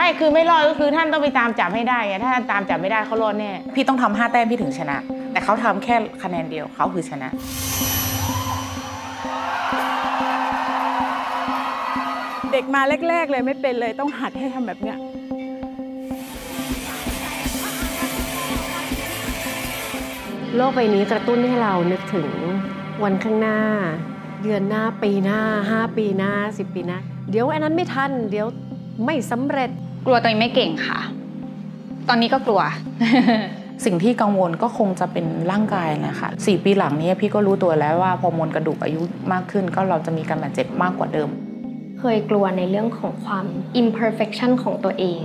ไม่คือไม่รอดก็คือท่านต้องไปตามจับให้ได้ไงถ้าท่านตามจับไม่ได้เขารอดแน่พี่ต้องทำห้าแต้มพี่ถึงชนะ แต่เขาทำแค่คะแนนเดียวเขาคือชนะ เด็กมาแรก ๆ เลยไม่เป็นเลยต้องหัดให้ทำแบบเนี้ยโลกใบนี้กระตุ้นให้เรานึกถึงวันข้างหน้า เดือนหน้าปีหน้า 5 ปีหน้า 10 ปีหน้า เดี๋ยวอันนั้นไม่ทัน เดี๋ยวไม่สำเร็จ กลัวตัวเองไม่เก่งค่ะ ตอนนี้ก็กลัว สิ่งที่กังวลก็คงจะเป็นร่างกายนะคะสี่ปีหลังนี้พี่ก็รู้ตัวแล้วว่าพอมวลกระดูกอายุมากขึ้น ก็เราจะมีการบาดเจ็บมากกว่าเดิม เคยกลัวในเรื่องของความ imperfection ของตัวเอง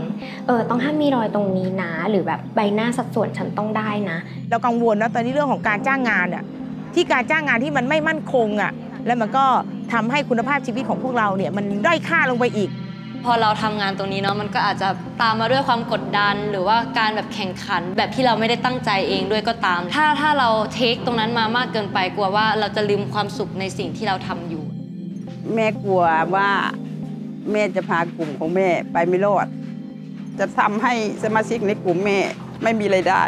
เออต้องห้ามมีรอยตรงนี้นะ หรือแบบใบหน้าสัดส่วนฉันต้องได้นะ เรากังวลนะตอนนี้เรื่องของการจ้างงานอะที่การจ้างงานที่มันไม่มั่นคงอะแล้วมันก็ทำให้คุณภาพชีวิตของพวกเราเนี่ยมันด้อยค่าลงไปอีก พอเราทำงานตรงนี้เนาะมันก็อาจจะตามมาด้วยความกดดัน หรือว่าการแบบแข่งขันแบบที่เราไม่ได้ตั้งใจเองด้วยก็ตาม ถ้าถ้าเราเทคตรงนั้นมามากเกินไปกลัวว่าเราจะลืมความสุขในสิ่งที่เราทำอยู่ แม่กลัวว่าแม่จะพากลุ่มของแม่ไปไม่รอด จะทำให้สมาชิกในกลุ่มแม่ไม่มีไรายได้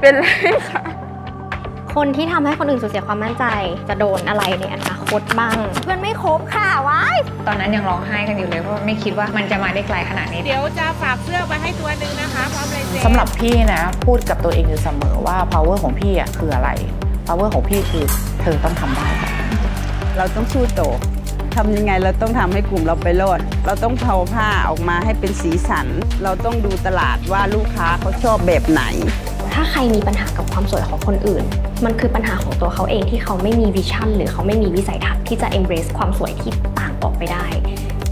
เป็นไรค่ะ คนที่ทำให้คนอื่นสูญเสียความมั่นใจ จะโดนอะไรในอนาคตบ้างเพื่อนไม่คบค่ะว้ายตอนนั้นยังร้องไห้กันอยู่เลยเพราะว่าไม่คิดว่ามันจะมาได้ไกลขนาดนี้ เดี๋ยวจะฝากเสื้อไปให้ตัวหนึ่งนะคะพร้อมลายเซ็นสำหรับพี่นะ พูดกับตัวเองอยู่เสมอว่า power ของพี่อะคืออะไร power ของพี่คือเธอต้องทำได้เราต้องสู้โตอทำยังไงเราต้องทำให้กลุ่มเราไปรอด เราต้องเผาผ้าออกมาให้เป็นสีสัน เราต้องดูตลาดว่าลูกค้าเขาชอบแบบไหน ถ้าใครมีปัญหากับความสวยของคนอื่น มันคือปัญหาของตัวเขาเองที่เขาไม่มีวิชั่น หรือเขาไม่มีวิสัยทัศน์ที่จะ embrace ความสวยที่ต่างออกไปได้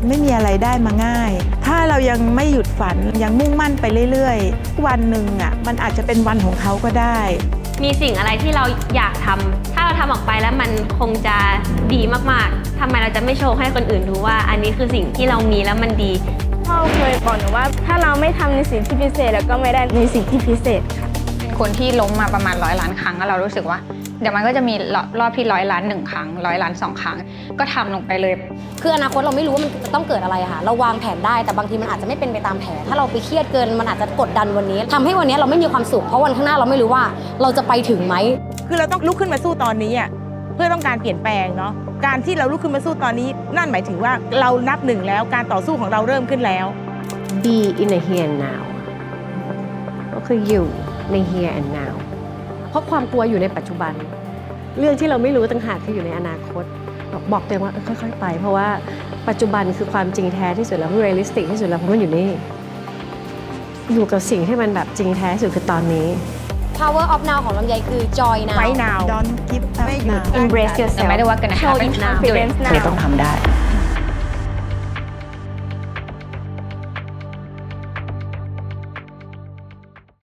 ไม่มีอะไรได้มาง่าย ถ้าเรายังไม่หยุดฝันยังมุ่งมั่นไปเรื่อยๆ วันหนึ่งอะมันอาจจะเป็นวันของเขาก็ได้ มีสิ่งอะไรที่เราอยากทำถ้าเราทำออกไปแล้วมันคงจะดีมากๆทำไมเราจะไม่โชว์ให้คนอื่นดูว่า อันนี้คือสิ่งที่เรามีแล้วมันดีพ่อเคยบอกหนูว่าถ้าเราไม่ทำในสิ่งที่พิเศษ แล้วก็ไม่ได้ในสิ่งที่พิเศษค่ะเป็น คนที่ล้มมาประมาณร้อยล้านครั้งแล้วเรารู้สึกว่าเดี๋ยวมันก็จะมีรอบรอบที่ร้อยล้านหนึ่งครั้งร้อยล้านสองครั้ง ก็ทำลงไปเลย คืออนาคตเราไม่รู้ว่ามันจะต้องเกิดอะไรอะค่ะเราวางแผนได้แต่บางทีมันอาจจะไม่เป็นไปตามแผนถ้าเราไปเครียดเกินมันอาจจะกดดันวันนี้ทำให้วันนี้เราไม่มีความสุขเพราะวันข้างหน้าเราไม่รู้ว่าเราจะไปถึงไหมคือเราต้องลุกขึ้นมาสู้ตอนนี้อะเพื่อต้องการเปลี่ยนแปลงเนาะการที่เราลุกขึ้นมาสู้ตอนนี้ นั่นหมายถึงว่าเรานับหนึ่งแล้วการต่อสู้ของเราเริ่มขึ้นแล้ว be in the here and now ก็คืออยู่ ใน here and now เพราะความกลัวอยู่ในปัจจุบัน เรื่องที่เราไม่รู้ต่างหากคืออยู่ในอนาคต บอกบอกตัวเองว่าเออค่อยๆไป เพราะว่าปัจจุบันคือความจริงแท้ที่สุดแล้ว realistic ที่สุดแล้วเพราะมันอยู่นี่ อยู่กับสิ่งที่มันแบบจริงแท้ที่สุดคือตอนนี้ power of now ของลำไยคือ joy now ไว้นาว Don't give up now embrace แต่ yourself ไม่ได้ว่ากันนะ show คะ your confidence เธอ now ต้องทำได้